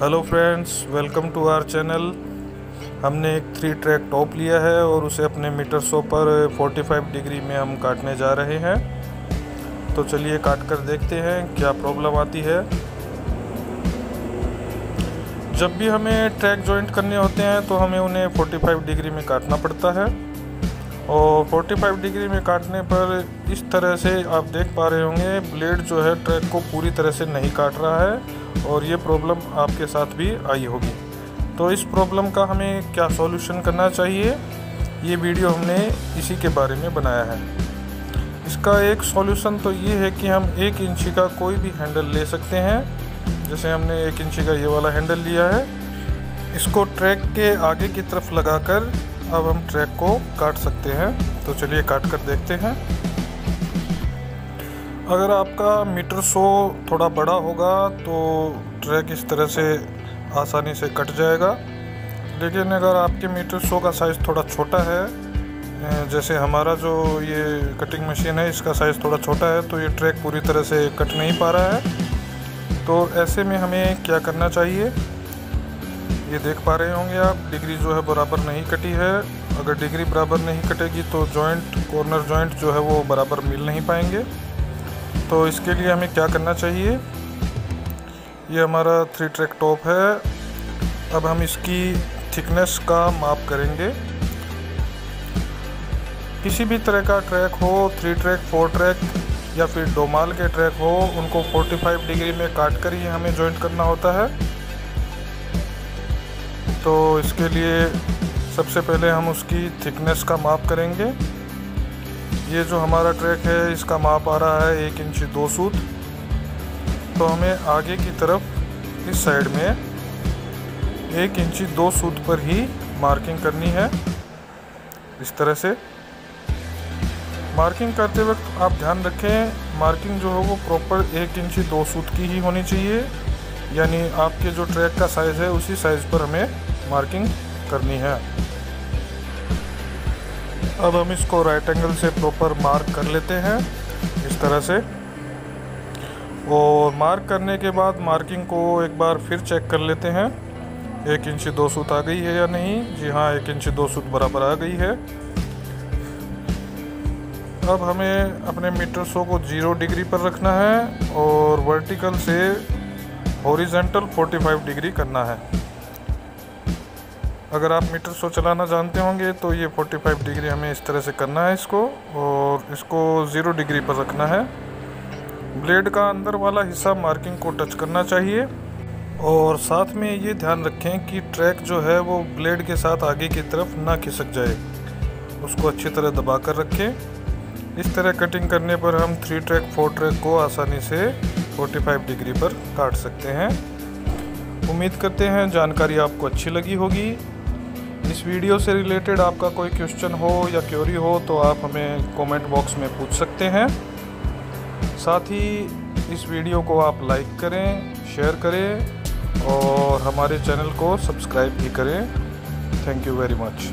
Hello friends, welcome to our channel. हमने एक three track top लिया है और उसे अपने मीटर सो पर 45 डिग्री में हम काटने जा रहे हैं। तो चलिए काट कर देखते हैं क्या प्रॉब्लम आती है। जब भी हमें ट्रैक जॉइंट करने होते हैं तो हमें उन्हें 45 डिग्री में काटना पड़ता है। और 45 डिग्री में काटने पर इस तरह से आप देख पा रहे होंगे ब्लेड जो है ट्रैक को पूरी तरह से नहीं काट रहा है। और ये प्रॉब्लम आपके साथ भी आई होगी। तो इस प्रॉब्लम का हमें क्या सॉल्यूशन करना चाहिए? ये वीडियो हमने इसी के बारे में बनाया है। इसका एक सॉल्यूशन तो ये है कि हम एक इंची का कोई भी हैंडल ले सकते हैं। जैसे हमने एक इंची का ये वाला हैंडल लिया है। इसको ट्रैक के आगे की तरफ़ लगाकर अब हम ट्रैक को काट सकते हैं। तो चलिए काट कर देखते हैं। अगर आपका मीटर सो थोड़ा बड़ा होगा तो ट्रैक इस तरह से आसानी से कट जाएगा। लेकिन अगर आपके मीटर सो का साइज़ थोड़ा छोटा है जैसे हमारा जो ये कटिंग मशीन है, इसका साइज़ थोड़ा छोटा है तो ये ट्रैक पूरी तरह से कट नहीं पा रहा है। तो ऐसे में हमें क्या करना चाहिए? ये देख पा रहे होंगे आप, डिग्री जो है बराबर नहीं कटी है। अगर डिग्री बराबर नहीं कटेगी तो जॉइंट, कॉर्नर जॉइंट जो है वो बराबर मिल नहीं पाएँगे। तो इसके लिए हमें क्या करना चाहिए? ये हमारा थ्री ट्रैक टॉप है। अब हम इसकी थिकनेस का माप करेंगे। किसी भी तरह का ट्रैक हो थ्री ट्रैक फोर ट्रैक या फिर डोमाल के ट्रैक हो, उनको 45 डिग्री में काट कर ही हमें जॉइंट करना होता है। तो इसके लिए सबसे पहले हम उसकी थिकनेस का माप करेंगे। ये जो हमारा ट्रैक है, इसका माप आ रहा है एक इंच दो सूत। तो हमें आगे की तरफ़, इस साइड में एक इंची दो सूत पर ही मार्किंग करनी है। इस तरह से मार्किंग करते वक्त आप ध्यान रखें, मार्किंग जो है वो प्रॉपर एक इंची दो सूत की ही होनी चाहिए। यानी आपके जो ट्रैक का साइज़ है, उसी साइज़ पर हमें मार्किंग करनी है। अब हम इसको राइट एंगल से प्रॉपर मार्क कर लेते हैं, इस तरह से। और मार्क करने के बाद मार्किंग को एक बार फिर चेक कर लेते हैं। एक इंची दो सूत आ गई है या नहीं? जी हाँ एक इंची दो सूत बराबर आ गई है। अब हमें अपने मीटर सो को ज़ीरो डिग्री पर रखना है और वर्टिकल से हॉरिजेंटल 45 डिग्री करना है। अगर आप मीटर सो चलाना जानते होंगे तो ये 45 डिग्री हमें इस तरह से करना है इसको, और इसको ज़ीरो डिग्री पर रखना है। ब्लेड का अंदर वाला हिस्सा मार्किंग को टच करना चाहिए, और साथ में ये ध्यान रखें कि ट्रैक जो है वो ब्लेड के साथ आगे की तरफ़ ना खिसक जाए। उसको अच्छी तरह दबा कर रखें। इस तरह कटिंग करने पर हम थ्री ट्रैक फोर ट्रैक को आसानी से 45 डिग्री पर काट सकते हैं। उम्मीद करते हैं जानकारी आपको अच्छी लगी होगी। इस वीडियो से रिलेटेड आपका कोई क्वेश्चन हो या क्योरी हो तो आप हमें कमेंट बॉक्स में पूछ सकते हैं। साथ ही इस वीडियो को आप लाइक करें शेयर करें और हमारे चैनल को सब्सक्राइब भी करें। Thank you very much